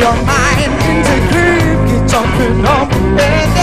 your mind. In the groove, keep jumping up and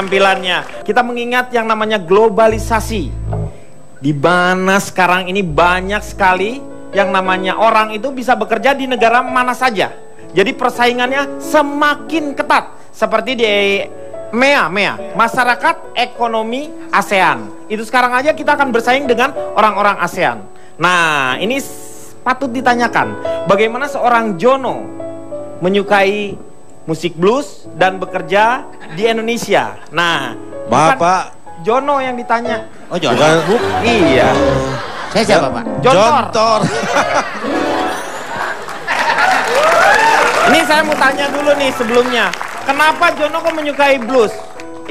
penampilannya. Kita mengingat yang namanya globalisasi. Di mana sekarang ini banyak sekali yang namanya orang itu bisa bekerja di negara mana saja. Jadi persaingannya semakin ketat. Seperti di MEA, MEA, Masyarakat Ekonomi ASEAN. Itu sekarang aja kita akan bersaing dengan orang-orang ASEAN. Nah, ini patut ditanyakan, bagaimana seorang Jono menyukai musik blues dan bekerja di Indonesia. Nah, bukan Bapak Jono yang ditanya. Oh Jono. bukan Iya, Saya siapa Pak? Jontor. Jontor. Ini saya mau tanya dulu nih sebelumnya. Kenapa Jono kok menyukai blues?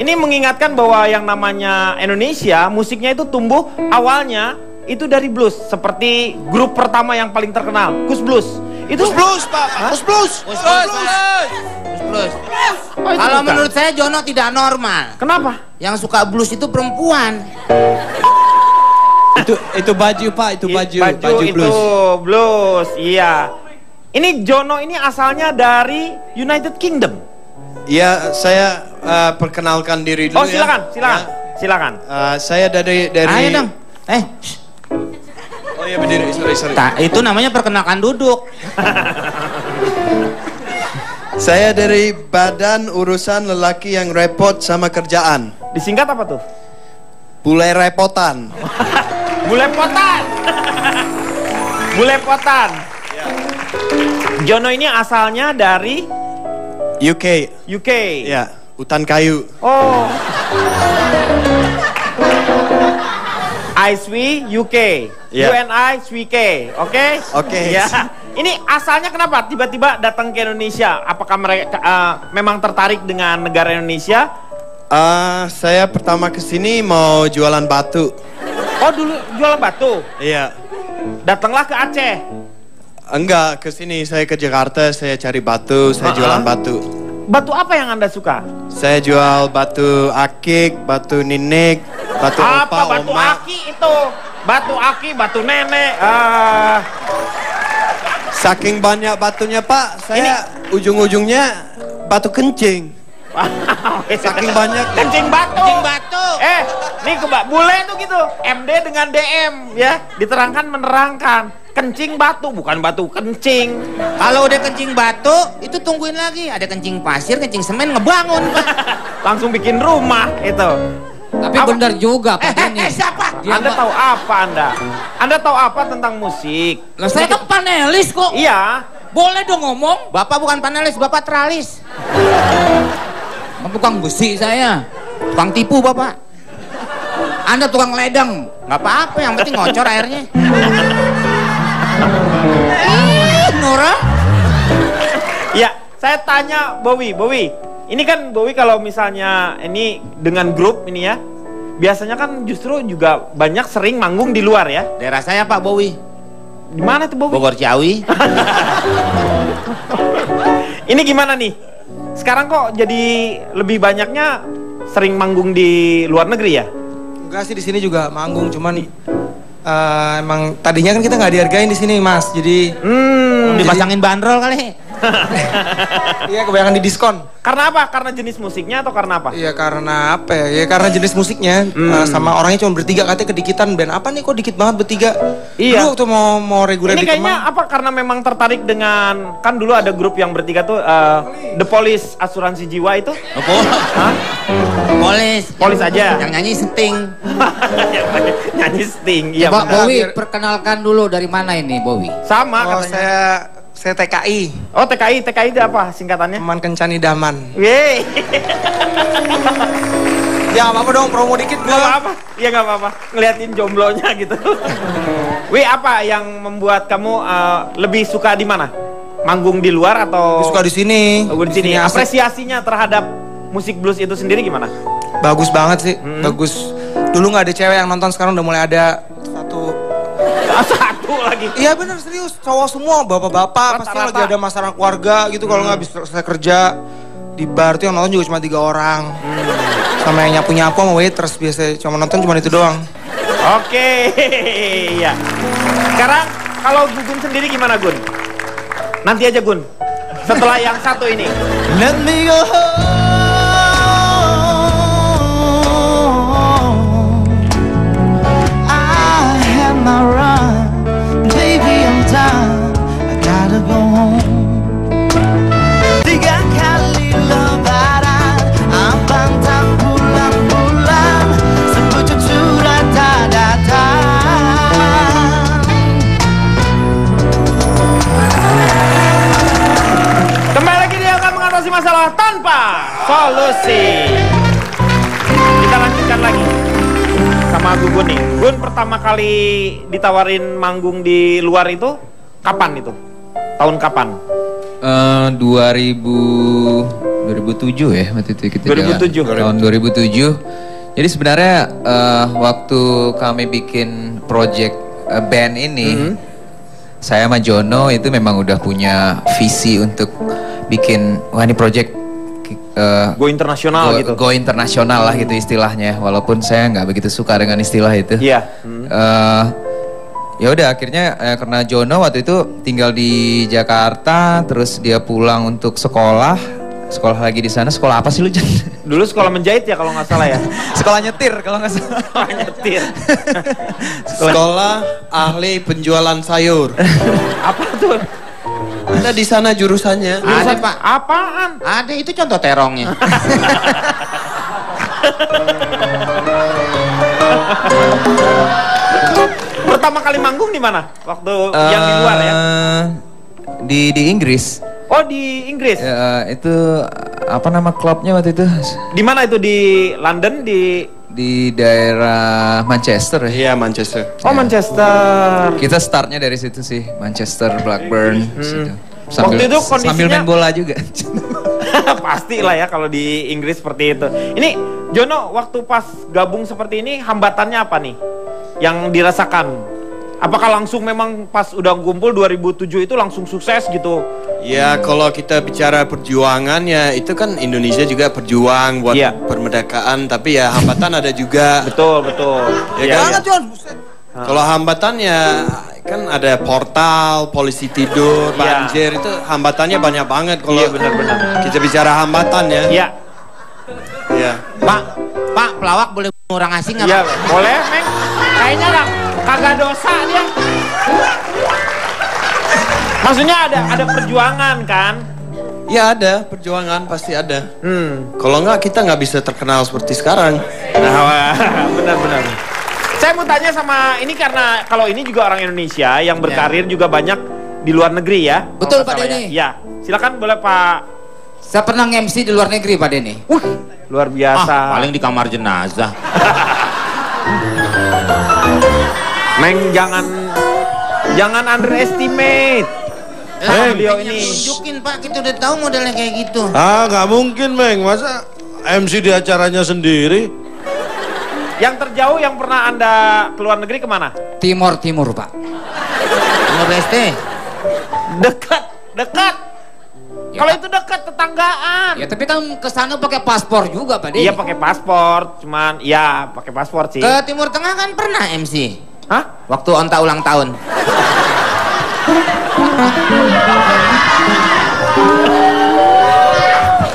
Ini mengingatkan bahwa yang namanya Indonesia, musiknya itu tumbuh awalnya itu dari blues. Seperti grup pertama yang paling terkenal, Kus Blues. Itu Blues blues pak, blues blues. Plus plus. Plus plus. Oh, itu Kalau bukan. menurut saya Jono tidak normal. Kenapa? Yang suka blues itu perempuan. itu itu baju pak itu baju baju, itu blues blues. Iya. Ini Jono ini asalnya dari United Kingdom. Iya, saya eh, perkenalkan diri dulu Oh silakan, ya. silakan, Ya. silakan. Eh, saya dari dari Ayo dong. Eh, Oh iya berdiri, sorry sorry. tak, itu namanya perkenalkan duduk. Saya dari Badan Urusan Lelaki yang Repot sama Kerjaan. Disingkat apa tuh? Bule repotan. Bulepotan. Bulepotan. Jono ini asalnya dari UK. UK. Ya, hutan kayu. Oh. ISW UK. Ya. UNI SWK. Oke? Oke. Ya. Ini asalnya kenapa tiba-tiba datang ke Indonesia? Apakah mereka eh, memang tertarik dengan negara Indonesia? Ah, saya pertama ke sini mau jualan batu. Oh, dulu jualan batu. Iya. Datanglah ke Aceh. Enggak, ke sini saya ke Jakarta, saya cari batu, saya Ah, jualan ah. batu. Batu apa yang Anda suka? Saya jual batu akik, batu ninik, batu apa opa, batu oma. aki itu? Batu aki, batu nenek. Ah, Saking banyak batunya pak, saya ujung-ujungnya batu kencing. Saking banyak. kencing batu. Kencing batu. Eh, nih kebak bule tuh gitu. MD dengan DM ya, diterangkan menerangkan. Kencing batu bukan batu kencing. Kalau udah kencing batu, itu tungguin lagi. Ada kencing pasir, kencing semen, ngebangun. Pak. Langsung bikin rumah itu. Tapi Apa? benar juga eh, Pak eh, Denny. eh, siapa? Dia anda tahu apa Anda? Anda tahu apa tentang musik? Lah saya kan panelis kok. Iya. Boleh dong ngomong. Bapak bukan panelis, bapak teralis. Tukang besi saya. Tukang tipu bapak. Anda tukang ledeng. Nggak apa-apa, yang penting ngocor airnya. Nora. Ya, saya tanya Bowi, Bowi. Ini kan Bowi kalau misalnya ini dengan grup ini ya, biasanya kan justru juga banyak sering manggung di luar ya. Daerah saya Pak Bowi. Di mana tuh Bowi? Bogor Ciawi. Ini gimana nih? Sekarang kok jadi lebih banyaknya sering manggung di luar negeri ya? Enggak sih di sini juga manggung, cuman eh, emang tadinya kan kita nggak dihargain di sini mas, jadi Hmm. Dipasangin bandrol kali. iya kebanyakan di diskon. Karena apa? Karena jenis musiknya atau karena apa? Iya karena apa ya? Ya karena jenis musiknya eh, sama orangnya cuma bertiga katanya kedikitan band apa nih kok dikit banget bertiga? Iya. Dulu waktu mau mau reguler Ini kayaknya Kemang, apa? Karena memang tertarik dengan kan dulu ada grup yang bertiga tuh eh, The Police Asuransi Jiwa itu. Apa? Hah? Polis. Polis aja. Yang nyanyi Sting. Nyanyi Sting. Iya Coba benar. Bowi biar- perkenalkan dulu dari mana ini Bowi? Sama oh katanya. saya saya TKI, Oh TKI, TKI itu apa singkatannya? teman kencani daman. Yeay. Ya apa-apa dong promo dikit Gak gua. apa-apa. Iya gak apa-apa. Ngeliatin jomblonya gitu. Wi apa yang membuat kamu eh, lebih suka di mana? Manggung di luar atau? Suka di sini. Oh, di sini. asik. Apresiasinya terhadap musik blues itu sendiri gimana? Bagus banget sih, Hmm. bagus. Dulu nggak ada cewek yang nonton, sekarang udah mulai ada satu Satu lagi. Iya bener serius, cowok semua, bapak-bapak pasti lagi ada masalah keluarga gitu kalau nggak habis selesai kerja di bar tuh yang nonton juga cuma tiga orang. Sama yang nyapu-nyapu sama waiters biasa cuma nonton cuma itu doang. Oke, ya. Sekarang kalau Gun sendiri gimana Gun? Nanti aja Gun. Setelah yang satu ini. Let me go home. Kali ditawarin manggung di luar itu kapan itu? Tahun kapan? Eh, 2000 2007 ya waktu itu kita 2007. jalan. tahun 2007 jadi sebenarnya eh, waktu kami bikin project eh, band ini Mhm. saya sama Jono itu memang udah punya visi untuk bikin wah ini project eh, Go internasional go, gitu. go internasional lah gitu istilahnya walaupun saya nggak begitu suka dengan istilah itu Iya. Hmm. Eh, ya udah akhirnya eh, karena Jono waktu itu tinggal di Jakarta terus dia pulang untuk sekolah sekolah lagi di sana. Sekolah apa sih lu, Jan? Dulu sekolah menjahit ya kalau nggak salah ya. sekolah nyetir kalau nggak salah. Sekolah nyetir. Sekolah ahli penjualan sayur. Apa tuh? Ada di sana jurusannya. Ada pak. Apaan? Ada itu contoh terongnya. Pertama kali manggung di mana? Waktu yang di luar ya? Eh, Di di Inggris. Oh di Inggris. Ya, itu apa nama klubnya waktu itu? Di mana itu di London di Di daerah Manchester ya. Iya Manchester. Oh Manchester. Kita startnya dari situ sih, Manchester, Blackburn, situ. Hmm. Waktu itu sambil kondisinya- main bola juga. Pasti lah ya kalau di Inggris seperti itu. Ini Jono waktu pas gabung seperti ini hambatannya apa nih? Yang dirasakan? Apakah langsung memang pas udah kumpul 2007 itu langsung sukses gitu? Ya kalau kita bicara perjuangan ya itu kan Indonesia juga berjuang buat Iya. permerdekaan tapi ya hambatan ada juga. Betul, betul. Ya Iya, kan? iya. Kalau hambatannya kan ada portal, polisi tidur, Iya. banjir itu hambatannya banyak banget kalau Iya, benar-benar. kita bicara hambatan ya. Iya. Iya. pak, pak pelawak boleh orang asing nggak? Iya, boleh, Meng. Kayaknya nggak kagak dosa dia. Maksudnya ada ada perjuangan kan? Ya ada perjuangan pasti ada. Hmm. Kalau nggak kita nggak bisa terkenal seperti sekarang. Nah, wah, benar-benar. Saya mau tanya sama ini karena kalau ini juga orang Indonesia yang berkarir juga banyak di luar negeri ya. Betul, Pak Denny. Ya. ya, silakan boleh Pak. Saya pernah nge-MC di luar negeri Pak Denny. Luar biasa. Ah, paling di kamar jenazah. Meng jangan jangan underestimate. Lah, beliau yang ini. Tunjukin Pak, kita udah tahu modelnya kayak gitu. Ah, nggak mungkin, Meng. Masa MC di acaranya sendiri? Yang terjauh yang pernah Anda keluar negeri ke mana? Timur Timur Pak. Timur Leste. Dekat, dekat. Ya, Kalau itu dekat tetanggaan. Ya tapi kan ke sana pakai paspor juga Pak. Iya pakai paspor, cuman ya pakai paspor sih. Ke Timur Tengah kan pernah MC. Hah? Waktu onta ulang tahun.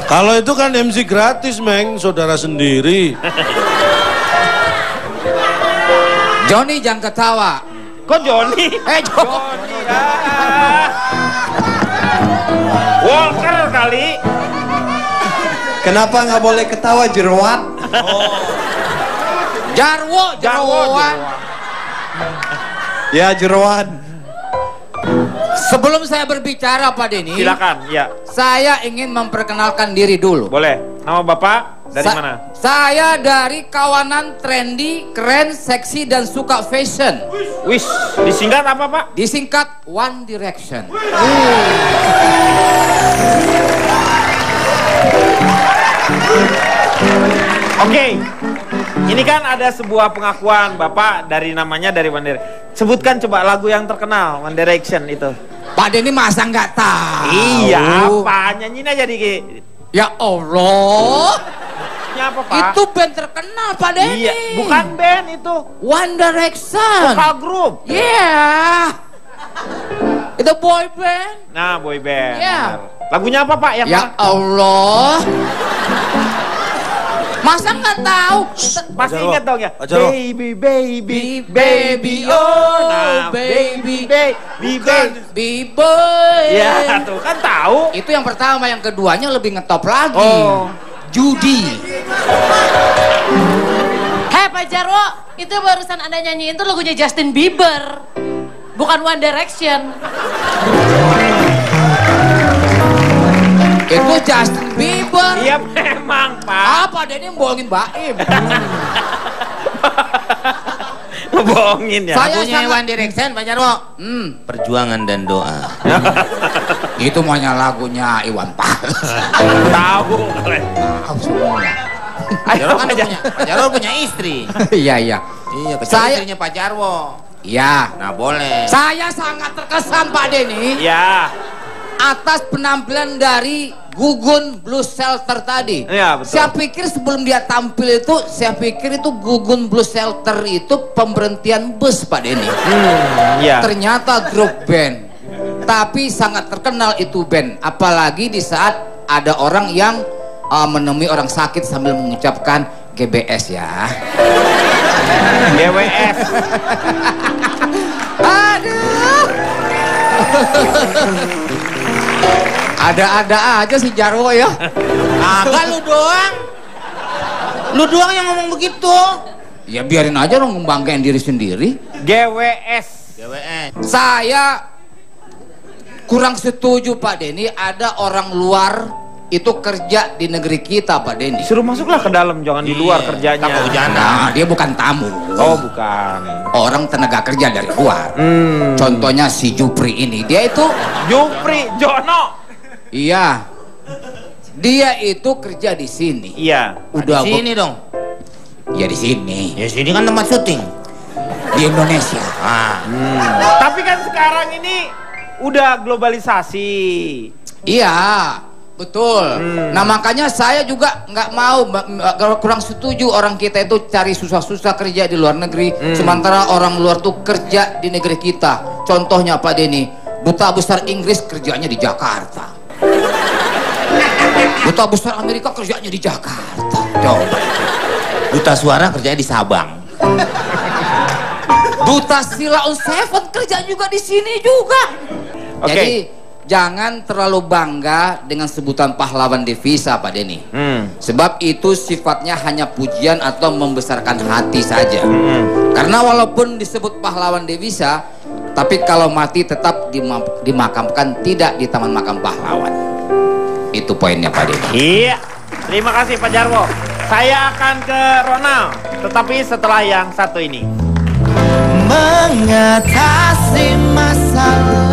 Kalau itu kan MC gratis, Meng. Saudara sendiri. Johnny jangan ketawa. Kok Joni? Eh Johnny. Joni ah. Walker kali. Kenapa nggak boleh ketawa jerawat? Jarwo, Jarwo, Jarwoan. Ya jerawat. Sebelum saya berbicara Pak Denny, Silakan, ya. saya ingin memperkenalkan diri dulu. Boleh. Nama Bapak dari Sa- mana? Saya dari kawanan trendy, keren, seksi dan suka fashion. Wis, disingkat apa, Pak? Disingkat One Direction. Oke. Ini kan ada sebuah pengakuan Bapak dari namanya dari One Direction. Sebutkan coba lagu yang terkenal One Direction itu. Pak Denny masa nggak tahu? Iya, apa? Nyanyiin aja dikit. Ya Allah, Ini apa, Pak? itu band terkenal Pak Denny. Iya, bukan band itu. One Direction. Vokal grup. Yeah. Itu boy band. Nah, boy band. Iya. benar. Lagunya apa, Pak? Yang Ya mana? Allah. Masa nggak tahu? Masih ingat dong ya? Baby, baby, Baby, oh, Nah, baby. baby, baby. B-boy. Ya, tuh kan tahu. Itu yang pertama, yang keduanya lebih ngetop lagi. Oh. Judi. Hei Pak Jarwo, itu barusan Anda nyanyiin tuh lagunya Justin Bieber. Bukan One Direction. Itu Justin Bieber. Iya memang, Pak. Apa dia ini bohongin Baim? Ngebohongin ya. Saya Lagunya sangat- One Direction, Pak Jarwo. Hmm, Perjuangan dan doa. itu maunya lagunya Iwan Fals. Tahu. Tahu semua. Pak Jarwo kan punya, Pak Jarwo punya istri. Iya, iya. Iya, Saya- istrinya Pak Jarwo. Iya. Nah, boleh. Saya sangat terkesan Pak Denny Ya. Atas penampilan dari Gugun Blues Shelter tadi. Iya, betul. Saya pikir sebelum dia tampil itu, saya pikir itu Gugun Blues Shelter itu pemberhentian bus Pak Denny. Hmm, ya. Ternyata grup band. Tapi sangat terkenal itu band. Apalagi di saat ada orang yang uh, menemui orang sakit sambil mengucapkan GBS ya. GWS. Aduh. Ada-ada aja si Jarwo ya. Agak lu doang. Lu doang yang ngomong begitu. Ya biarin aja dong membanggain diri sendiri. GWS. GWS. Saya kurang setuju Pak Denny ada orang luar itu kerja di negeri kita Pak Denny. Suruh masuklah ke dalam, jangan di luar Iya, kerjanya. tak kehujanan. Nah, dia bukan tamu. Oh, bukan. Orang tenaga kerja dari luar. Hmm. Contohnya si Jupri ini, dia itu Jupri Jono. Iya. Dia itu kerja di sini. Iya. Udah Di sini dong. Ya di sini. Ya sini kan tempat syuting. Di Indonesia. Ah. Tapi kan sekarang ini udah globalisasi. Iya, betul. Nah makanya saya juga nggak mau ma- ma- kurang setuju orang kita itu cari susah-susah kerja di luar negeri, sementara orang luar tuh kerja di negeri kita. Contohnya Pak Denny, duta besar Inggris kerjanya di Jakarta. Duta besar Amerika kerjanya di Jakarta. Coba. Duta suara kerjanya di Sabang. Duta Sila on Seven kerja juga di sini juga. Oke. Jadi jangan terlalu bangga dengan sebutan pahlawan devisa Pak Denny. Hmm. Sebab itu sifatnya hanya pujian atau membesarkan hati saja. Hmm. Karena walaupun disebut pahlawan devisa, tapi kalau mati tetap dima- dimakamkan tidak di taman makam pahlawan. Itu poinnya Pak Denny. Iya. Terima kasih Pak Jarwo. Saya akan ke Ronald, tetapi setelah yang satu ini. Mengatasi masalah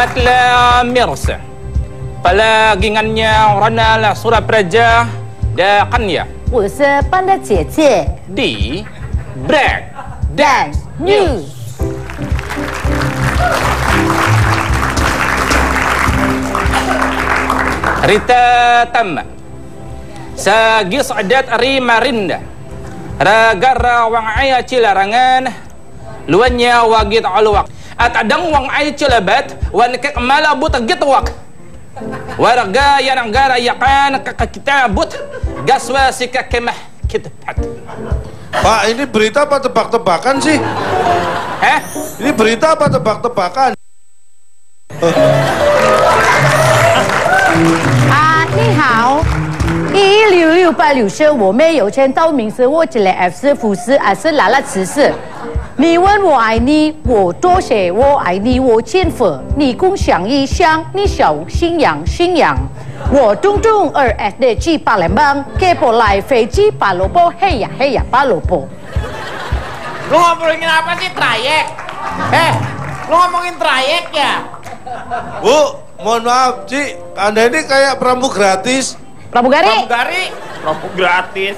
Matla Mirsa Pelagingannya Ranala Surapraja Dakannya Wasa Panda Cece Di break Dance News. Rita Tama Sagis adat Rimarinda Ragara wang ayah cilarangan. Luannya wagit aluak At adang Wang Aya Cilabat Wan Kek Malabut Gitwak Warga yang gara yakan kakakitabut Gaswa Sika Kemah Kitpat Pak, ini berita apa tebak-tebakan sih? Eh? Ini berita apa tebak-tebakan? 啊，你好，一六六八六是我没有钱到名字，我这里 F 是福斯，还是拉拉慈是？ 你问我爱你，我多写我爱你，我见佛，你共享一乡，你小信仰信仰。我中中二 S 的 G 八两帮，给波来飞机八萝卜，嘿呀嘿呀八萝卜。 Lu ngobrolin apa sih trayek? Eh, lu ngomongin trayek ya? Bu, mohon maaf, Ci. Anda ini kayak perampok gratis. Pramugari， Pramugari, Pramugari gratis.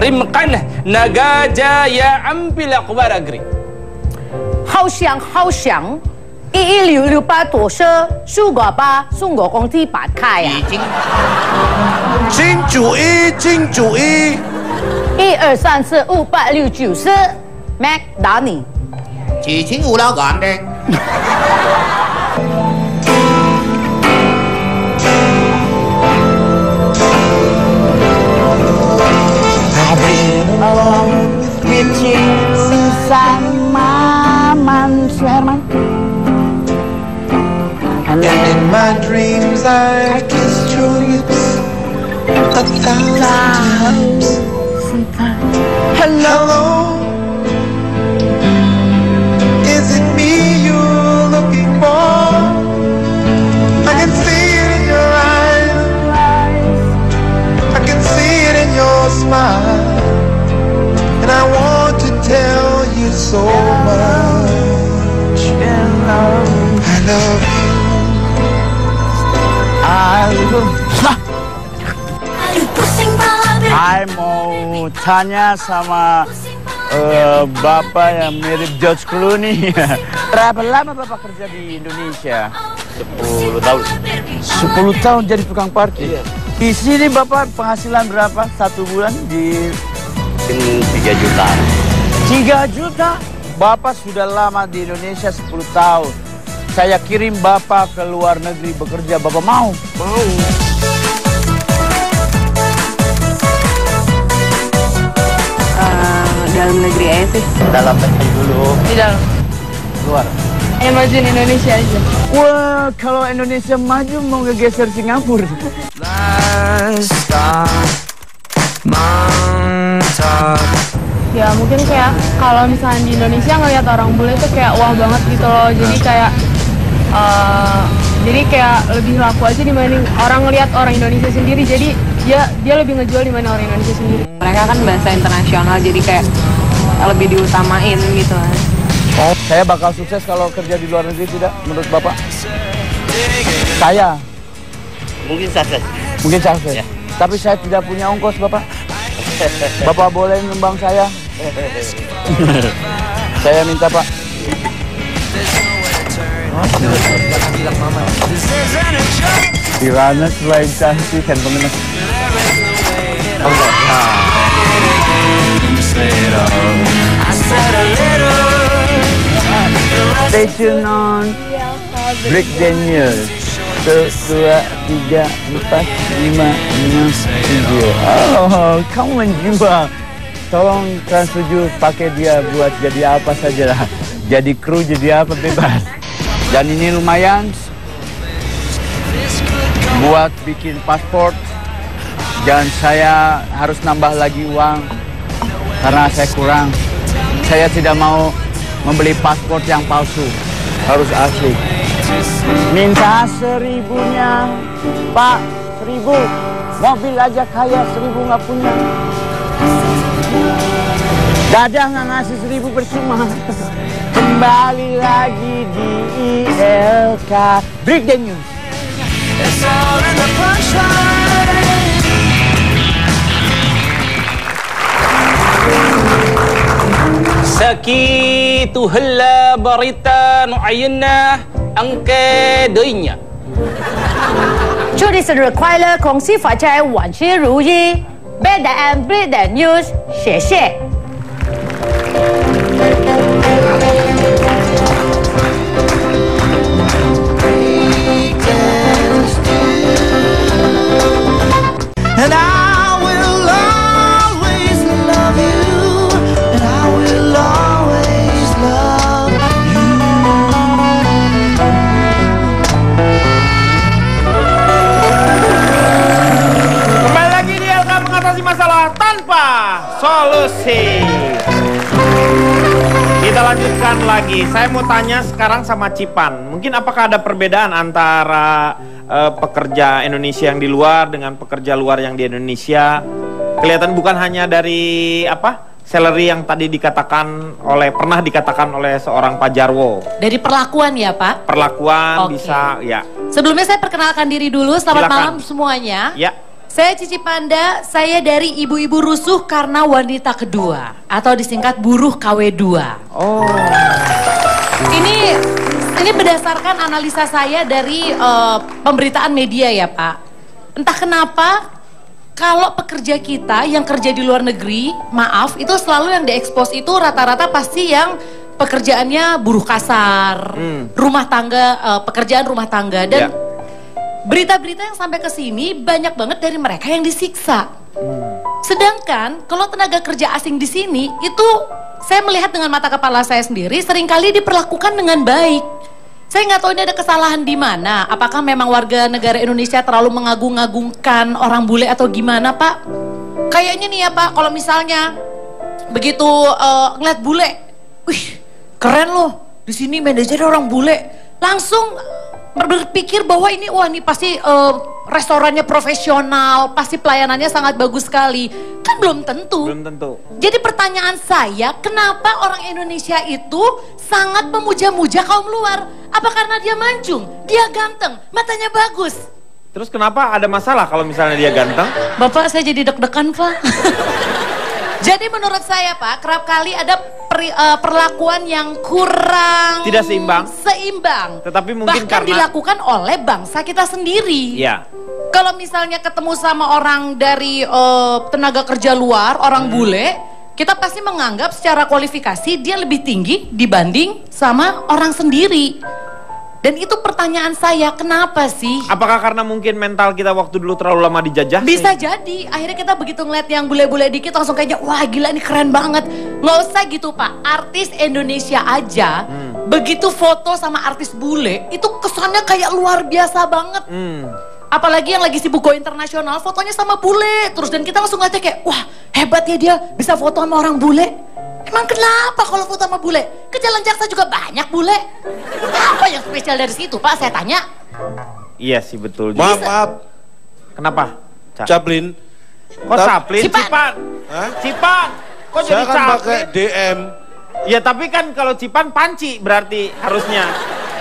rimkan naga jaya ambil akbar agri. 好想好想，一一六六八多少？数个八，送我工资八开呀、金主一，金主一。一二三四五八六九十，Mac 打你。 Chỉ chính ngủ lao gọn đây. my dreams I kissed your lips a thousand times. Hello. Is it me you're looking for? I can see it in your eyes. I can see it in your smile. And I want to tell you so much. I love Hai mau tanya sama uh, bapak yang mirip George Clooney. Berapa lama bapak kerja di Indonesia? 10 tahun. 10 tahun jadi tukang parkir. Iya. Di sini bapak penghasilan berapa satu bulan di? Tiga juta. Tiga juta? Bapak sudah lama di Indonesia 10 tahun. Saya kirim Bapak ke luar negeri bekerja, Bapak mau? Mau. dalam negeri aja sih. Dalam negeri dulu. Di dalam. Luar. Yang majuin Indonesia aja. Wah, kalau Indonesia maju mau ngegeser Singapura. Ya mungkin kayak kalau misalnya di Indonesia ngelihat orang bule tuh kayak wah banget gitu loh. Jadi kayak eh, jadi kayak lebih laku aja dibanding orang ngelihat orang Indonesia sendiri. Jadi dia dia lebih ngejual dibanding orang Indonesia sendiri. Mereka kan bahasa internasional jadi kayak lebih diutamain gitu kan. Oh, saya bakal sukses kalau kerja di luar negeri tidak menurut Bapak? Saya. Mungkin sukses. Mungkin sukses. Tapi saya tidak punya ongkos, Bapak. Bapak boleh nyumbang saya? saya minta, Pak. Kirana selain cantik handphone mas. Stay tune on. Break Satu, dua, tiga, empat, lima, enam, tujuh. Oh, kamu menjual Tolong Trans 7 pakai dia buat jadi apa saja lah Jadi kru, jadi apa bebas Dan ini lumayan. Buat bikin paspor Dan saya harus nambah lagi uang. Karena saya kurang. Saya tidak mau membeli paspor yang palsu. Harus asli. Minta seribunya Pak, seribu. Mobil aja kaya, seribu nggak punya. Dadah nggak ngasih seribu percuma kembali lagi di ILK Break the News. Sekitu hela berita nu'ayinah angke deinya. Curi seru kuala kongsi fajar wanshi ruyi. Beda and break the news. 谢谢。Solusi. Kita lanjutkan lagi. Saya mau tanya sekarang sama Cipan. Mungkin apakah ada perbedaan antara eh, pekerja Indonesia yang di luar dengan pekerja luar yang di Indonesia? Kelihatan bukan hanya dari apa? Salary yang tadi dikatakan oleh pernah dikatakan oleh seorang Pak Jarwo. Dari perlakuan ya Pak. Perlakuan Oke. bisa ya. Sebelumnya saya perkenalkan diri dulu. Selamat Silakan. malam semuanya. Ya. Saya Cici Panda, saya dari ibu-ibu rusuh karena wanita kedua atau disingkat buruh KW2. Oh. Ini ini berdasarkan analisa saya dari eh, pemberitaan media ya Pak. Entah kenapa kalau pekerja kita yang kerja di luar negeri, maaf itu selalu yang diekspos itu rata-rata pasti yang pekerjaannya buruh kasar, rumah tangga, eh, pekerjaan rumah tangga dan Ya. Berita-berita yang sampai ke sini banyak banget dari mereka yang disiksa. Sedangkan kalau tenaga kerja asing di sini itu saya melihat dengan mata kepala saya sendiri sering kali diperlakukan dengan baik. Saya nggak tahu ini ada kesalahan di mana. Apakah memang warga negara Indonesia terlalu mengagung-agungkan orang bule atau gimana, Pak? Kayaknya nih ya, Pak, kalau misalnya begitu eh, ngeliat bule, wih keren loh. Di sini manajernya orang bule, langsung berpikir bahwa ini wah ini pasti eh, restorannya profesional, pasti pelayanannya sangat bagus sekali. Kan belum tentu. Belum tentu. Jadi pertanyaan saya, kenapa orang Indonesia itu sangat memuja-muja kaum luar? Apa karena dia mancung, dia ganteng, matanya bagus? Terus kenapa ada masalah kalau misalnya dia ganteng? Bapak saya jadi deg-degan, Pak. Jadi menurut saya Pak, kerap kali ada peri- eh, perlakuan yang kurang Tidak seimbang. Seimbang. Tetapi mungkin Bahkan karena dilakukan oleh bangsa kita sendiri. Iya. Kalau misalnya ketemu sama orang dari eh, tenaga kerja luar, orang Hmm. bule, kita pasti menganggap secara kualifikasi dia lebih tinggi dibanding sama orang sendiri. Dan itu pertanyaan saya, kenapa sih? Apakah karena mungkin mental kita waktu dulu terlalu lama dijajah? Bisa jadi, akhirnya kita begitu ngeliat yang bule-bule dikit langsung kayaknya, wah gila ini keren banget. Nggak usah gitu pak, artis Indonesia aja, Hmm. begitu foto sama artis bule, itu kesannya kayak luar biasa banget. Hmm. Apalagi yang lagi sibuk go internasional, fotonya sama bule. Terus dan kita langsung ngeliatnya kayak, wah hebat ya dia bisa foto sama orang bule. Emang kenapa kalau foto sama bule? Ke Jalan Jaksa juga banyak bule. Apa yang spesial dari situ pak? Saya tanya. Iya sih betul. Maaf, maaf. Kenapa? Ca- Caplin. Kok Tap- Caplin? Cipan. Cipan. Hah? Cipan. Kok Saya jadi kan Caplin? pakai DM. Ya tapi kan kalau Cipan panci berarti harusnya.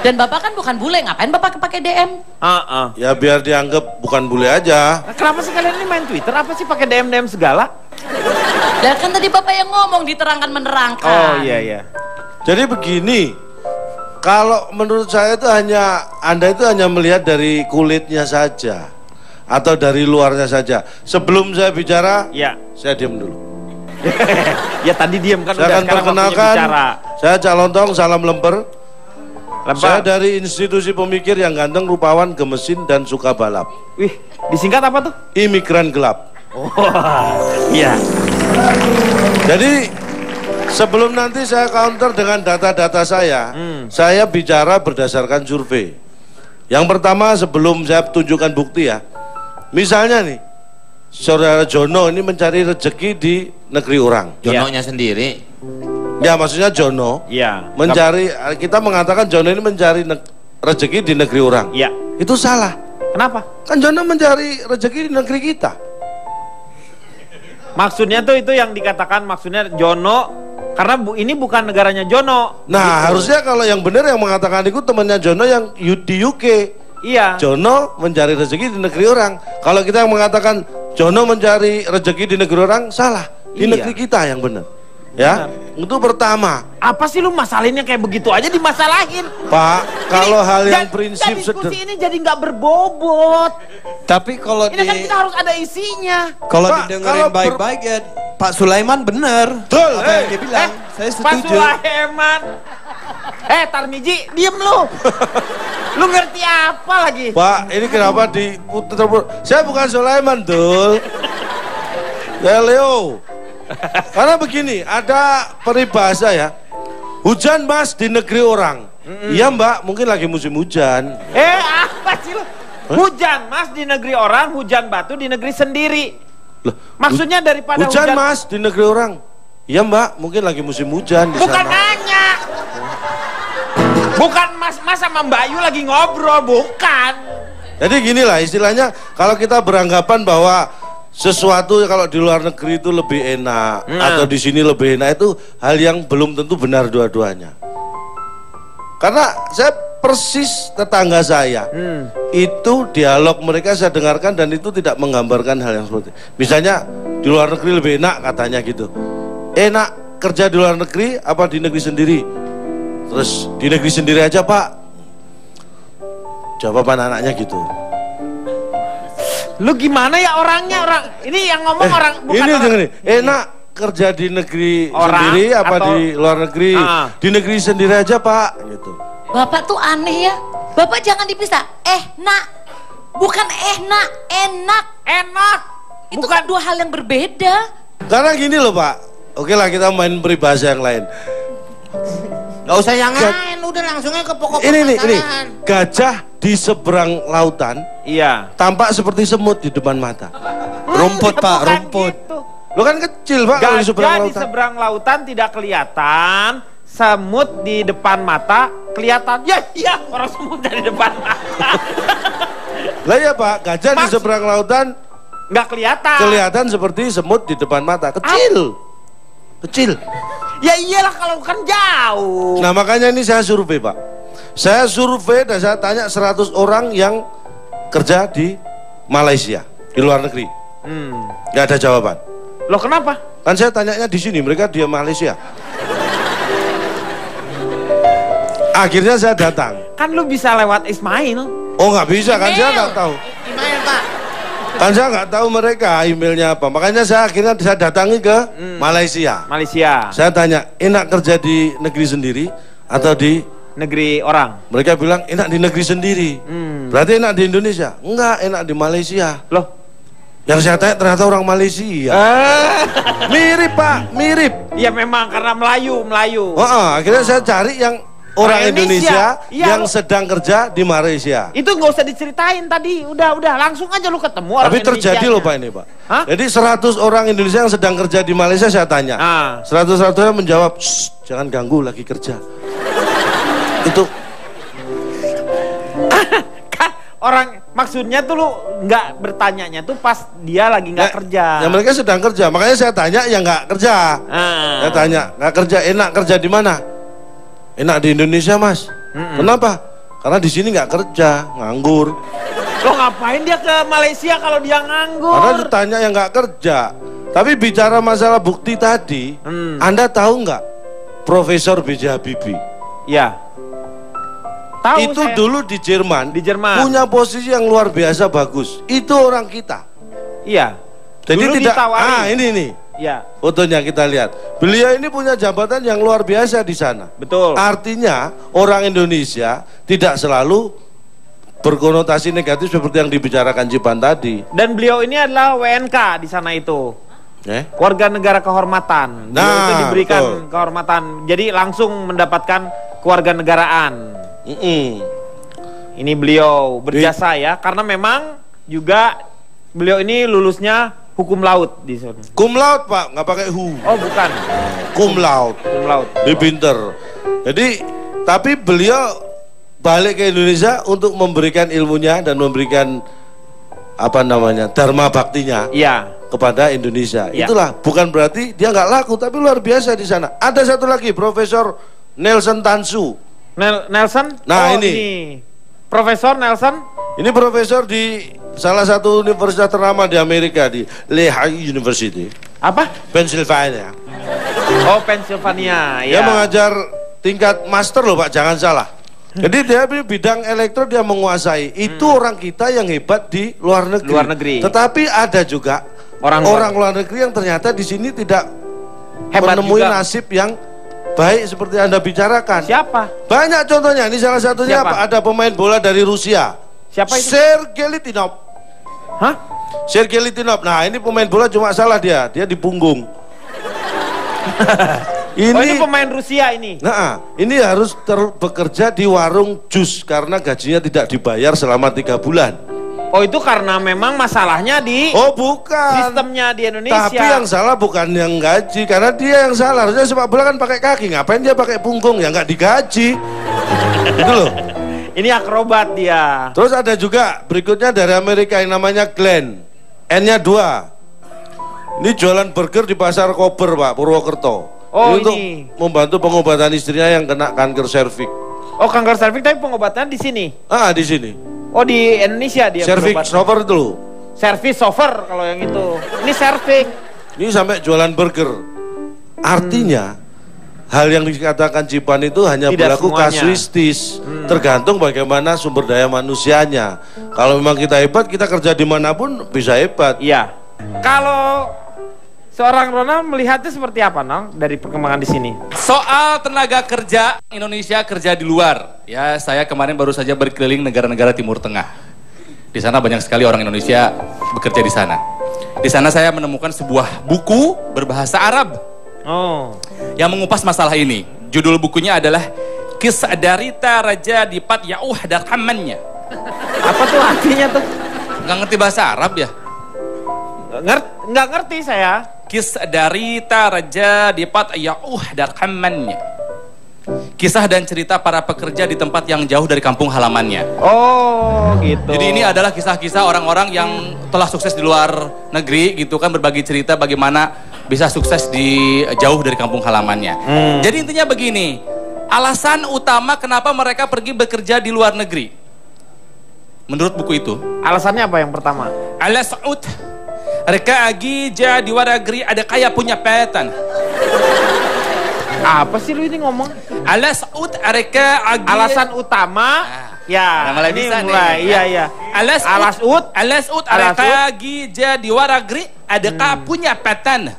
Dan bapak kan bukan bule, ngapain bapak pakai DM? Ah, ah. Ya biar dianggap bukan bule aja. Nah, Kenapa sih kalian ini main Twitter? Apa sih pakai DM DM segala? Dan kan tadi bapak yang ngomong diterangkan menerangkan. Oh iya iya. Jadi begini, kalau menurut saya itu hanya Anda itu hanya melihat dari kulitnya saja atau dari luarnya saja. Sebelum saya bicara, Ya. saya diam dulu. ya tadi diam kan saya udah akan perkenalkan, bicara. saya Calontong, salam lemper. Lempar. Saya dari institusi pemikir yang ganteng, rupawan, gemesin, dan suka balap. Wih, disingkat apa tuh? Imigran gelap. Oh, iya. Jadi sebelum nanti saya counter dengan data-data saya, Hmm. saya bicara berdasarkan survei. Yang pertama sebelum saya tunjukkan bukti ya, misalnya nih, saudara Jono ini mencari rezeki di negeri orang. Jononya sendiri. Ya maksudnya Jono Iya. mencari, kita mengatakan Jono ini mencari rezeki di negeri orang. Iya. Itu salah. Kenapa? Kan Jono mencari rezeki di negeri kita. Maksudnya tuh itu yang dikatakan maksudnya Jono karena bu, ini bukan negaranya Jono. Nah Gitu. harusnya kalau yang benar yang mengatakan itu temannya Jono yang di UK. Iya. Jono mencari rezeki di negeri orang. Kalau kita yang mengatakan Jono mencari rezeki di negeri orang, salah. Di Iya. negeri kita yang benar. Ya, itu pertama. Apa sih lu masalahinnya kayak begitu aja dimasalahin? Pak, kalau hal yang Dan- prinsip dan diskusi seder- ini jadi nggak berbobot. Tapi kalau Ini di kan kita harus ada isinya. kalau Pak, didengerin ber- baik-baik ya Pak Sulaiman bener. Betul, Apa yang eh. dia bilang. Saya Pak setuju. Sulaiman. Eh, Tarmiji, diem lu. lu ngerti apa lagi? Pak, ini kenapa di Saya bukan Sulaiman, Dul. Ya Leo. Karena begini, ada peribahasa ya. Hujan mas di negeri orang. Iya mbak, mungkin lagi musim hujan. Eh, apa sih lu? Hujan, Mas, di negeri orang, hujan batu di negeri sendiri. Loh, Maksudnya daripada hujan, hujan, mas di negeri orang. Iya mbak, mungkin lagi musim hujan di Bukan sana. nanya. Bukan Mas Mas sama Mbak Yu lagi ngobrol, bukan. Jadi gini lah istilahnya kalau kita beranggapan bahwa sesuatu kalau di luar negeri itu lebih enak Nah. atau di sini lebih enak itu hal yang belum tentu benar dua-duanya. Karena saya persis tetangga saya Hmm. itu dialog mereka saya dengarkan dan itu tidak menggambarkan hal yang seperti misalnya di luar negeri lebih enak katanya gitu. Enak kerja di luar negeri apa di negeri sendiri? Terus di negeri sendiri aja pak. Jawaban anaknya gitu. Lu gimana ya orangnya orang? Ini yang ngomong orang bukan Eh, ini orang. dengerin, enak kerja di negeri Orang sendiri apa atau- di luar negeri? Ah. Di negeri sendiri aja pak, gitu. Bapak tuh aneh ya. Bapak jangan dipisah. Eh, nak. Bukan eh, nak. Enak. Enak. Itu kan dua hal yang berbeda. Karena gini loh pak, oke lah kita main peribahasa yang lain. Gak usah yang lain, udah langsungnya ke pokok Ini ini permasalahan. gajah di seberang lautan Iya. tampak seperti semut di depan mata. Rumput Pak, Bukan rumput. gitu. Lo kan kecil pak kalau di seberang Gajah di lautan. seberang lautan tidak kelihatan, semut di depan mata kelihatan. Ya, iya, orang semut dari depan mata. Lah ya pak, gajah di Mas- seberang lautan Nggak kelihatan. kelihatan seperti semut di depan mata, kecil, kecil. Ya iyalah kalau kan jauh. Nah makanya ini saya survei pak. Saya survei dan saya tanya 100 orang yang kerja di Malaysia, di luar negeri. Hmm. Gak ada jawaban. Loh kenapa? Kan saya tanyanya di sini, mereka di Malaysia. Akhirnya saya datang. Kan lu bisa lewat Ismail. Oh nggak bisa kan saya nggak tahu. Kan saya nggak tahu mereka emailnya apa. Makanya saya akhirnya saya datangi ke Malaysia. Malaysia. Saya tanya, enak kerja di negeri sendiri atau di negeri orang? Mereka bilang enak di negeri sendiri. Berarti enak di Indonesia? Enggak, enak di Malaysia. Loh? Yang saya tanya ternyata orang Malaysia. mirip pak, mirip. Ya memang karena Melayu, Melayu. Oh, oh, akhirnya saya cari yang orang Indonesia, Indonesia. Yang lo- sedang kerja di Malaysia. Itu nggak usah diceritain tadi, udah udah langsung aja lu ketemu orang Tapi terjadi loh Pak ini Pak. Hah? Jadi 100 orang Indonesia yang sedang kerja di Malaysia saya tanya. Ah. 100 100 menjawab, "Shh, jangan ganggu lagi kerja. Itu Kan orang maksudnya tuh lu nggak bertanyanya tuh pas dia lagi nggak kerja. ya mereka sedang kerja. Makanya saya tanya yang nggak kerja. Ah. Saya tanya, nggak kerja enak kerja di mana? Enak di Indonesia Mas. Kenapa? Karena di sini nggak kerja, nganggur. Lo ngapain dia ke Malaysia kalau dia nganggur? Karena ditanya yang nggak kerja. Tapi bicara masalah bukti tadi, Hmm. Anda tahu nggak Profesor B.J. Habibie? Ya. Tahu itu saya. dulu di Jerman, Di Jerman. punya posisi yang luar biasa bagus. Itu orang kita. Iya. Jadi Dulu tidak ditawari. ah ini nih Ya. fotonya kita lihat. Beliau ini punya jabatan yang luar biasa di sana. Betul. Artinya orang Indonesia tidak selalu berkonotasi negatif seperti yang dibicarakan Cipan tadi. Dan beliau ini adalah WNK di sana itu. Eh? Warga negara kehormatan. Beliau Nah, itu diberikan betul. kehormatan. Jadi langsung mendapatkan kewarganegaraan. Ini beliau berjasa ya karena memang juga beliau ini lulusnya hukum laut di sana. Cum laude pak, nggak pakai hu. Oh bukan. Cum laude. Cum laude. Dia pinter. Jadi tapi beliau balik ke Indonesia untuk memberikan ilmunya dan memberikan apa namanya dharma baktinya Iya. kepada Indonesia. Iya. Itulah bukan berarti dia nggak laku tapi luar biasa di sana. Ada satu lagi Profesor Nelson Tansu. Nel- Nelson? Nah, Oh, ini. Profesor Nelson? Ini profesor di salah satu universitas ternama di Amerika di Lehigh University, Apa? Pennsylvania. Oh Pennsylvania. Dia Ya. mengajar tingkat master loh Pak, jangan salah. Jadi dia di bidang elektro dia menguasai. Itu orang kita yang hebat di luar negeri. Hmm. Luar negeri. Tetapi ada juga Orang orang, luar- luar negeri yang ternyata di sini tidak Hebat menemui juga. nasib yang baik seperti Anda bicarakan. Siapa? Banyak contohnya. Ini salah satunya Siapa? apa? Ada pemain bola dari Rusia. Siapa itu? Sergei Litinov. Hah? Sergei Litinov. Nah, ini pemain bola cuma salah dia. Dia di punggung. ini Oh ini pemain Rusia ini. Nah, ini harus ter- bekerja di warung jus karena gajinya tidak dibayar selama tiga bulan. Oh itu karena memang masalahnya di Oh bukan. sistemnya di Indonesia. Tapi yang salah bukan yang gaji karena dia yang salah. Harusnya sepak bola kan pakai kaki. Ngapain dia pakai punggung? Ya nggak digaji. Itu loh. Ini akrobat dia. Terus ada juga berikutnya dari Amerika yang namanya Glenn. N-nya dua. Ini jualan burger di pasar Kober Pak, Purwokerto. Oh, untuk ini. membantu pengobatan istrinya yang kena kanker serviks. Oh kanker serviks tapi pengobatannya di sini. Ah di sini. Oh di Indonesia dia Serviks itu loh. Service sover kalau yang itu. Ini serviks. Ini sampai jualan burger. Artinya hal yang dikatakan Cipan itu hanya Tidak berlaku semuanya. kasuistis, tergantung bagaimana sumber daya manusianya. Kalau memang kita hebat, kita kerja di mana pun bisa hebat. Iya. Kalau seorang Ronald melihatnya seperti apa, Nong, dari perkembangan di sini? Soal tenaga kerja Indonesia kerja di luar. Ya, saya kemarin baru saja berkeliling negara-negara Timur Tengah. Di sana banyak sekali orang Indonesia bekerja di sana. Di sana saya menemukan sebuah buku berbahasa Arab Oh. Yang mengupas masalah ini. Judul bukunya adalah Kisah Darita Raja Dipat Yauh Darhamannya. Apa tuh artinya tuh? Nggak ngerti bahasa Arab ya? Ngerti, nggak ngerti saya. Kisah Darita Raja Dipat Yauh Darhamannya. Kisah dan cerita para pekerja di tempat yang jauh dari kampung halamannya. Oh, gitu. Jadi ini adalah kisah-kisah orang-orang yang telah sukses di luar negeri gitu kan berbagi cerita bagaimana bisa sukses di jauh dari kampung halamannya. Hmm. Jadi intinya begini, alasan utama kenapa mereka pergi bekerja di luar negeri. Menurut buku itu, Alasannya apa yang pertama? ala Saud Reka agi ja di waragri ada kaya punya petan. Apa sih lu ini ngomong? Alas ut reka agi Alasan utama ya Udah mulai ini bisa nih, mulai ya. iya iya. Alas Alas ut Alas ut Alas reka ut. Hmm. agi ja di waragri ada kaya punya petan.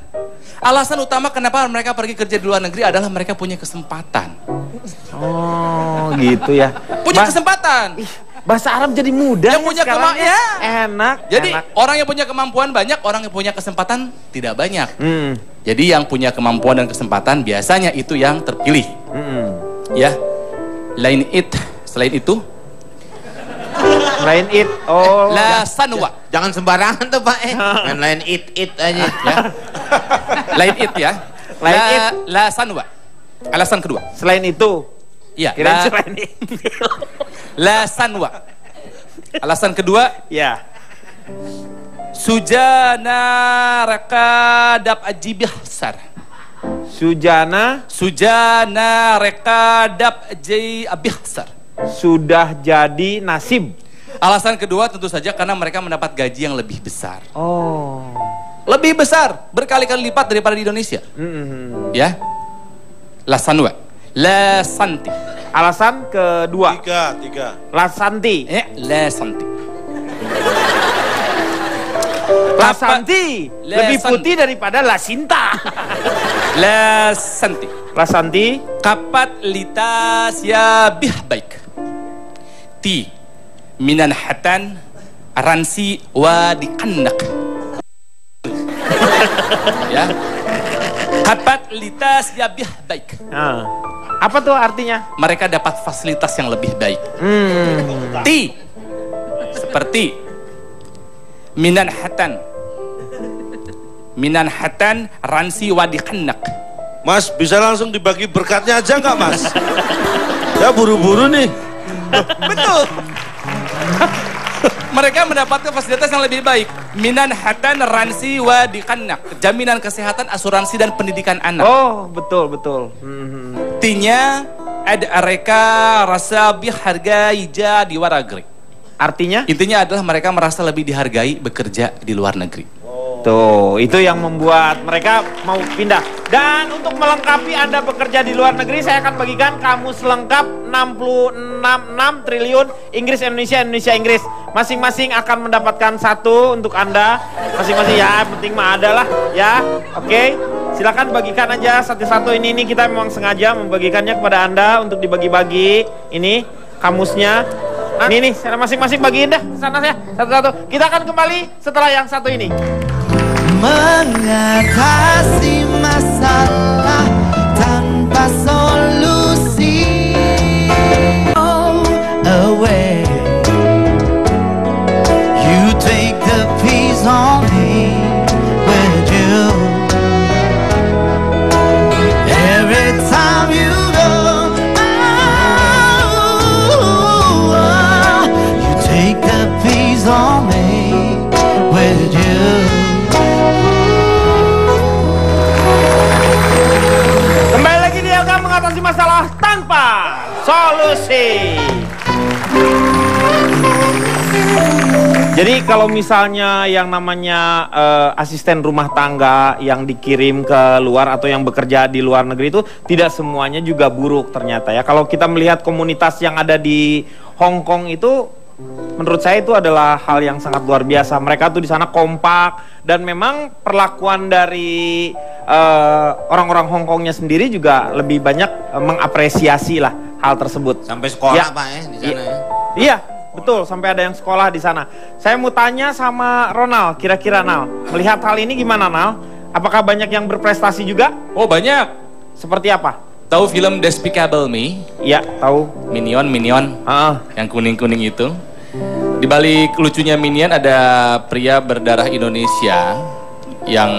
Alasan utama kenapa mereka pergi kerja di luar negeri adalah mereka punya kesempatan. Oh, gitu ya. Punya kesempatan. Bahasa Arab jadi mudah Yang ya punya sekarang kema- ya. Enak. Jadi enak. orang yang punya kemampuan banyak, orang yang punya kesempatan tidak banyak. Hmm. Jadi yang punya kemampuan dan kesempatan biasanya itu yang terpilih. hmm. Ya. Lain it, selain itu Lain it. Oh. la sanwa. Jangan sembarangan tuh Pak eh. Main lain it it aja. Ya. Lain it ya. Lain la, it. La sanwa. Alasan kedua. Selain itu. Iya. La, la sanwa. Alasan kedua. Ya. Sujana rakadab ajibih sar. Sujana Sujana rekadab jai abihsar. sudah jadi nasib. Alasan kedua tentu saja karena mereka mendapat gaji yang lebih besar. Oh. Lebih besar, berkali-kali lipat daripada di Indonesia. Hmm. Ya. La sanwa. La santi. Alasan kedua. Tiga, tiga. La Santi. Eh, la santi. La Apa- Santi La lebih putih daripada La Sinta. La santi. La Santi Kapat litas ya bih baik. Ti minan hatan ransi wa dikandak. ya. Kapat litas ya bih baik. Nah, apa tuh artinya? Mereka dapat fasilitas yang lebih baik. Hmm. Ti seperti minan hatan minan hatan ransi wa dikandak. Mas, bisa langsung dibagi berkatnya aja nggak Mas? ya buru-buru nih. Betul. Mereka mendapatkan fasilitas yang lebih baik. Minan hatan ransi wa dikanak. Jaminan kesehatan, asuransi dan pendidikan anak. Oh, betul betul. Hmm. Artinya ada mereka rasa harga ija di waragri. Artinya? Intinya adalah mereka merasa lebih dihargai bekerja di luar negeri. Tuh, itu yang membuat mereka mau pindah. Dan untuk melengkapi Anda bekerja di luar negeri, saya akan bagikan kamus lengkap 66 triliun Inggris Indonesia Indonesia Inggris. Masing-masing akan mendapatkan satu untuk Anda. Masing-masing ya, penting mah ada lah ya. Oke. Silakan bagikan aja satu-satu ini ini kita memang sengaja membagikannya kepada Anda untuk dibagi-bagi. Ini kamusnya. Nah, ini nih, masing-masing bagiin dah sana ya satu-satu. Kita akan kembali setelah yang satu ini. Mengatasi masalah tanpa solusi. Jadi kalau misalnya yang namanya eh, asisten rumah tangga yang dikirim ke luar atau yang bekerja di luar negeri itu tidak semuanya juga buruk ternyata ya. Kalau kita melihat komunitas yang ada di Hong Kong itu menurut saya itu adalah hal yang sangat luar biasa. Mereka tuh di sana kompak dan memang perlakuan dari eh, orang-orang Hong Kongnya sendiri juga lebih banyak eh, mengapresiasi lah hal tersebut. Sampai sekolah Ya. Pak ya di sana ya. Iya, betul. Sampai ada yang sekolah di sana. Saya mau tanya sama Ronald, kira-kira Nal, melihat hal ini gimana Nal? Apakah banyak yang berprestasi juga? Oh banyak. Seperti apa? Tahu film Despicable Me? Iya, tahu. Minion, Minion. Ah, Yang kuning-kuning itu. Di balik lucunya Minion ada pria berdarah Indonesia yang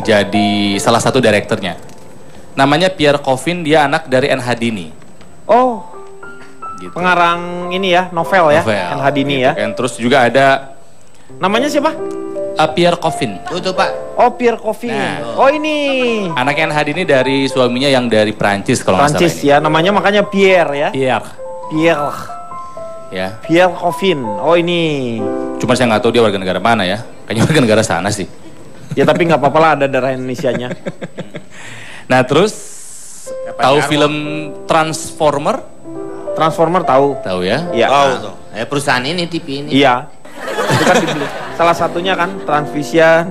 jadi salah satu direkturnya. Namanya Pierre Coffin, dia anak dari N. Hadini. oh, pengarang ini ya, novel ya, Novel, N. Hadini gitu ya. kan. Terus juga ada Namanya siapa? uh, Pierre Coffin. Tuh tuh Pak. Oh, Pierre Coffin. Nah. Oh, ini Anak N. Hadini dari suaminya yang dari Prancis kalau nggak salah Prancis ya, namanya makanya Pierre ya. Pierre. Pierre. Ya. Pierre Coffin. Oh, ini. Cuma saya nggak tahu dia warga negara mana ya. Kayaknya warga negara sana sih. Ya tapi nggak apa-apa lah ada darah Indonesianya. Nah terus tahu Jarwo. film Transformer? Transformer tahu. Tahu ya? Iya. Nah, eh, perusahaan ini TV ini. Iya. Itu kan dibeli. Salah satunya kan Transvision,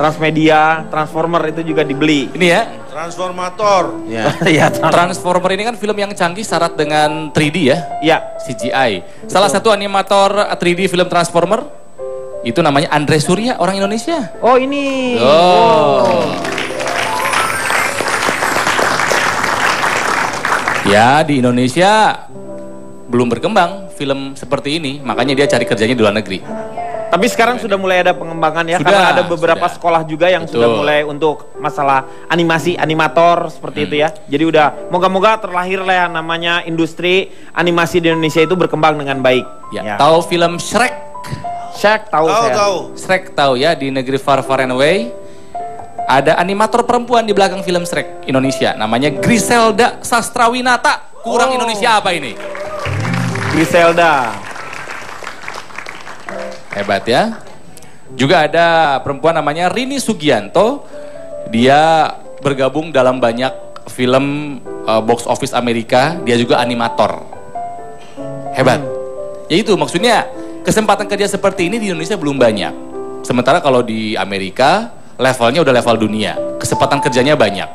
Transmedia, Transformer itu juga dibeli. Ini ya. Transformator. Ya. Iya, Transformer ini kan film yang canggih syarat dengan 3D ya? Iya. CGI. Salah satu animator 3D film Transformer itu namanya Andre Surya, orang Indonesia. Oh ini. Oh. Ya di Indonesia belum berkembang film seperti ini, makanya dia cari kerjanya di luar negeri. Tapi sekarang sudah mulai ada pengembangan ya, Sudah, karena ada beberapa sekolah juga yang sudah Betul. mulai untuk masalah animasi, animator seperti itu ya. Jadi udah, moga-moga terlahir lah yang namanya industri animasi di Indonesia itu berkembang dengan baik. Ya, tahu film Shrek? Shrek tahu Tahu, saya. tahu. Shrek tahu ya di negeri far far and away. Ada animator perempuan di belakang film Shrek Indonesia, namanya Griselda Sastrawinata. Kurang Oh. Indonesia apa ini? Griselda. Hebat ya. Juga ada perempuan namanya Rini Sugianto. Dia bergabung dalam banyak film uh, box office Amerika. Dia juga animator. Hebat. Ya itu maksudnya kesempatan kerja seperti ini di Indonesia belum banyak. Sementara kalau di Amerika levelnya udah level dunia. Kesempatan kerjanya banyak.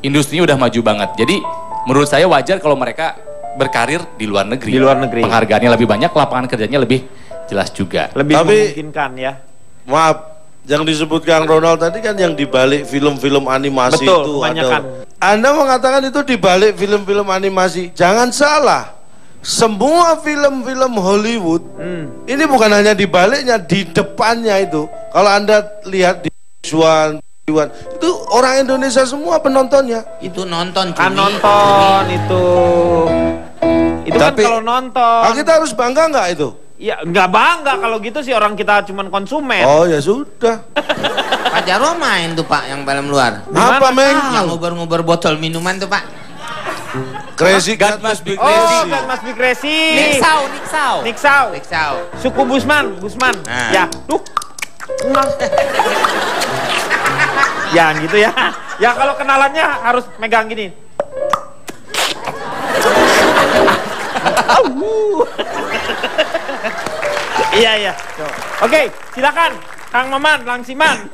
Industrinya udah maju banget. Jadi menurut saya wajar kalau mereka berkarir di luar negeri. Di luar negeri. Penghargaannya lebih banyak, lapangan kerjanya lebih jelas juga. Lebih Tapi- memungkinkan ya. Maaf, yang disebut Kang Ronald tadi kan yang dibalik film-film animasi Betul, itu kebanyakan. ada. Anda mengatakan itu dibalik film-film animasi. Jangan salah. Semua film-film Hollywood Hmm. ini bukan hanya di baliknya, di depannya itu. Kalau Anda lihat di visual Iwan, itu orang Indonesia semua penontonnya. Itu nonton Kan nonton itu. Itu Tapi- kan kalau nonton. Ah, kita harus bangga nggak itu? Ya nggak bangga kalau gitu sih orang kita cuman konsumen. Oh ya sudah. Pak Jarwo main tuh Pak yang film luar. Apa Meng? Yang nguber-nguber botol minuman tuh Pak. Crazy Cat must be Oh, crazy. kan Mas Big Crazy. Niksau, Niksau. Niksau. Niksau. Suku Busman, Busman. Nah. Ya, tuh. Nah. ya gitu ya. Ya kalau kenalannya harus megang gini. Iya iya. Oke, silakan Kang Maman, Langsiman.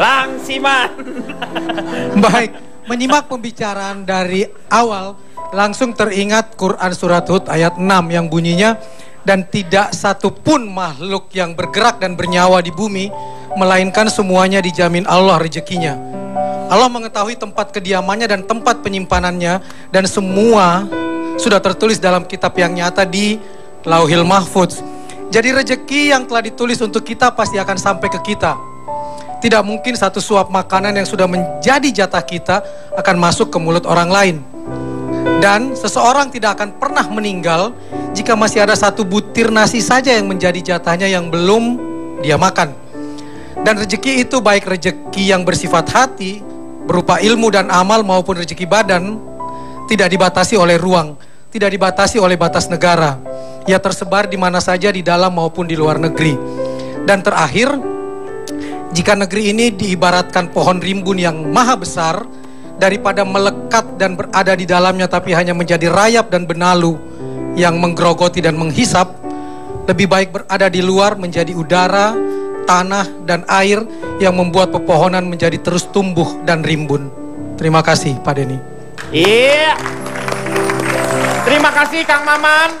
Langsiman. Baik, menyimak pembicaraan dari awal langsung teringat Quran surat Hud ayat 6 yang bunyinya dan tidak satu pun makhluk yang bergerak dan bernyawa di bumi melainkan semuanya dijamin Allah rezekinya. Allah mengetahui tempat kediamannya dan tempat penyimpanannya dan semua sudah tertulis dalam kitab yang nyata di Lauhil Mahfudz. Jadi rejeki yang telah ditulis untuk kita pasti akan sampai ke kita. Tidak mungkin satu suap makanan yang sudah menjadi jatah kita akan masuk ke mulut orang lain. Dan seseorang tidak akan pernah meninggal jika masih ada satu butir nasi saja yang menjadi jatahnya yang belum dia makan. Dan rezeki itu baik rezeki yang bersifat hati, berupa ilmu dan amal maupun rezeki badan, tidak dibatasi oleh ruang, tidak dibatasi oleh batas negara. Ia tersebar di mana saja di dalam maupun di luar negeri. Dan terakhir, jika negeri ini diibaratkan pohon rimbun yang maha besar, daripada melekat dan berada di dalamnya tapi hanya menjadi rayap dan benalu yang menggerogoti dan menghisap, lebih baik berada di luar menjadi udara, tanah, dan air yang membuat pepohonan menjadi terus tumbuh dan rimbun. Terima kasih Pak Denny. Iya. Terima kasih Kang Maman.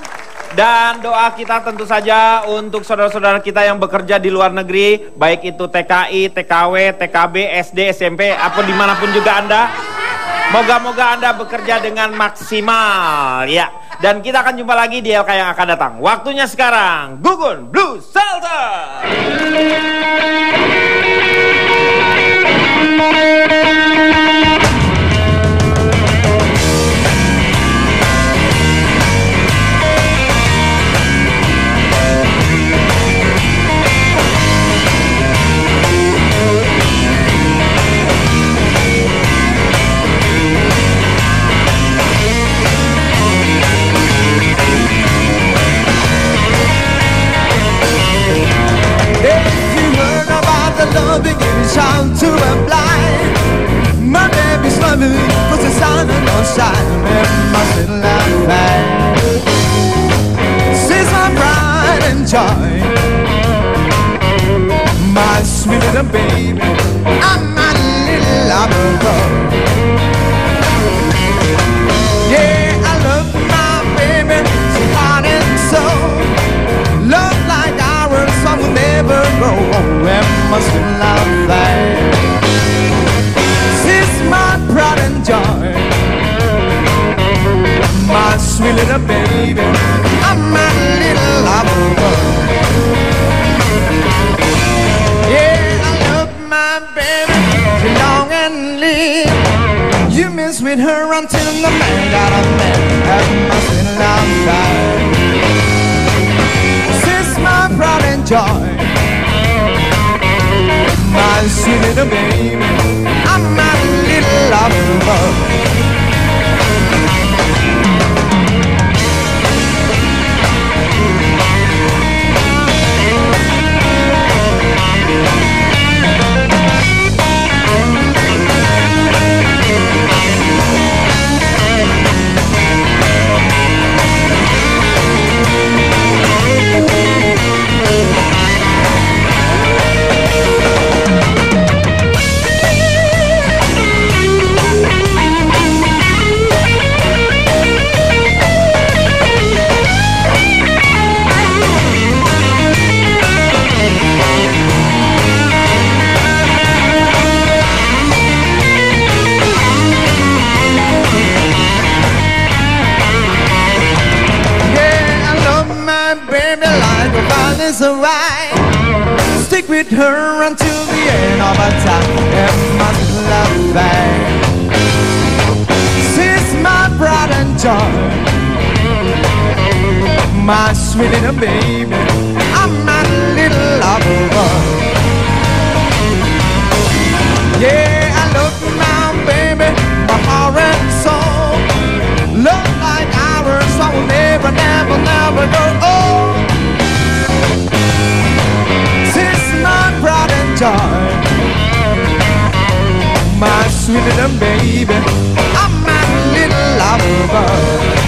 Dan doa kita tentu saja untuk saudara-saudara kita yang bekerja di luar negeri, baik itu TKI, TKW, TKB, SD, SMP, apa di mana pun juga Anda. Moga-moga Anda bekerja dengan maksimal, ya. Dan kita akan jumpa lagi di LK yang akan datang. Waktunya sekarang, Gugun Blue loving is out to apply. My baby's loving for the sun and no shine And my little life She's my pride and joy. My sweet little baby I'm my little lover Yeah, I love my baby heart and soul Love like ours will never grow that. She's my pride and joy, my sweet little baby. I'm my little lover. Yeah, I love my baby, long and. You miss with her until the man got a man. Have my little love She's my pride and joy, my little baby. I'm my little lover boy. Like a father's. Stick with her until the end of our time. And my love back. She's my pride and joy. My sweet little baby. I'm my little lover. Yeah, I love my baby, my heart and soul. Love like ours, I will never, never, never go old. Joy, my sweet little baby. I'm my little lover.